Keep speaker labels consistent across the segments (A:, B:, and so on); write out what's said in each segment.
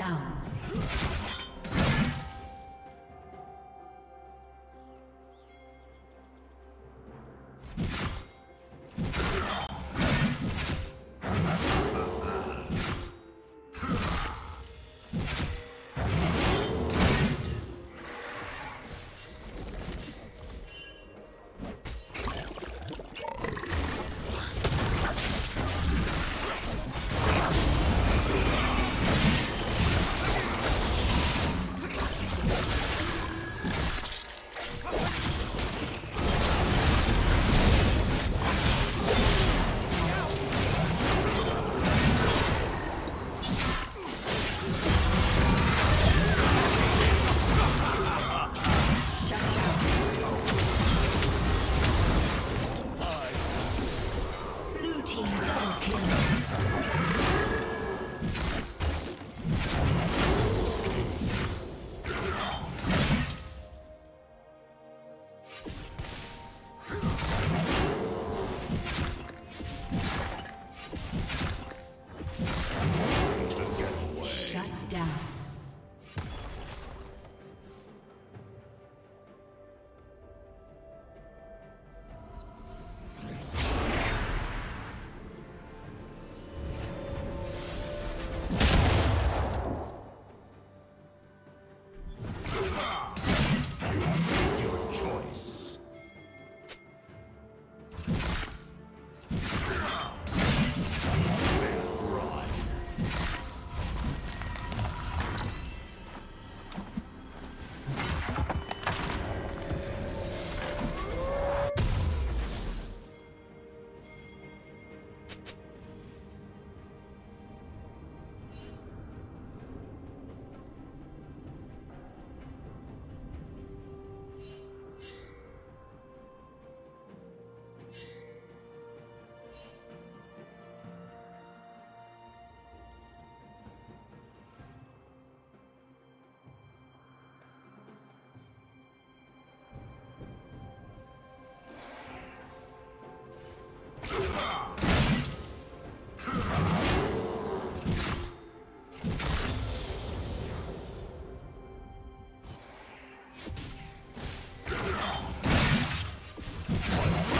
A: down. down. One.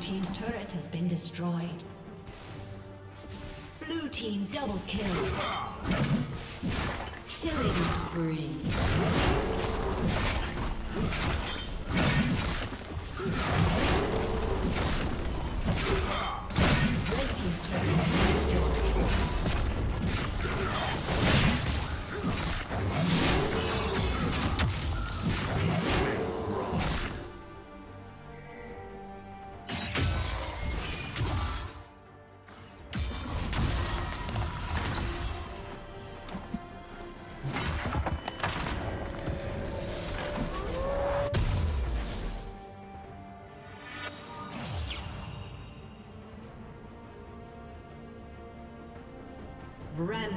A: Team's turret has been destroyed. Blue team double kill. Killing spree.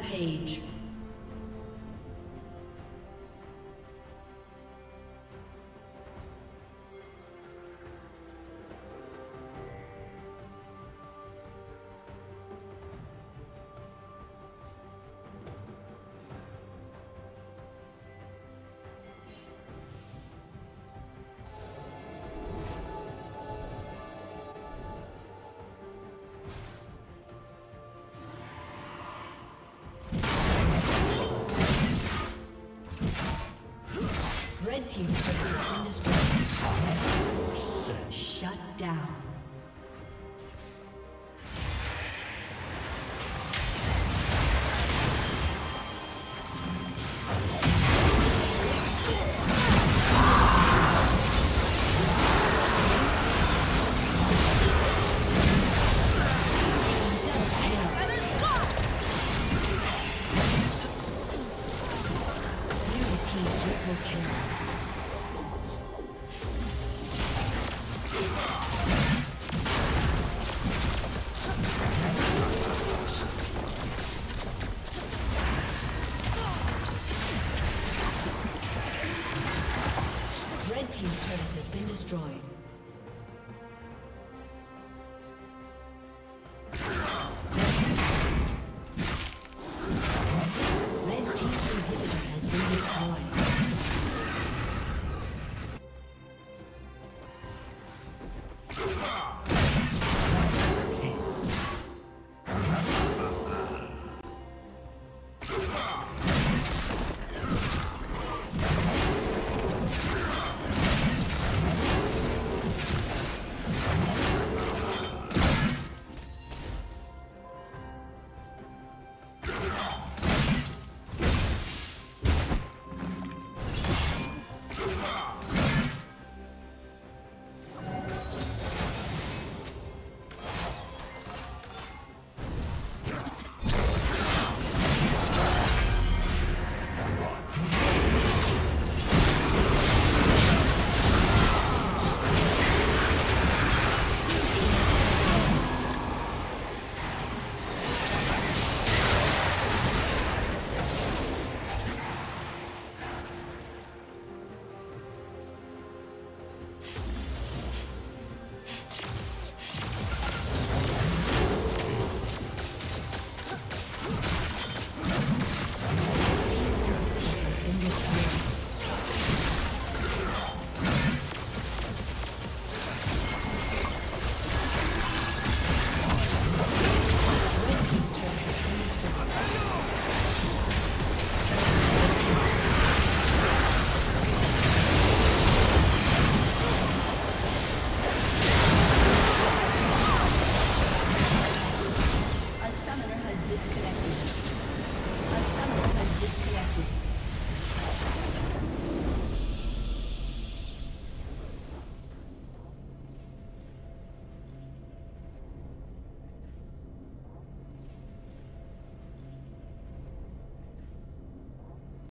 A: Rampage. Team's. turret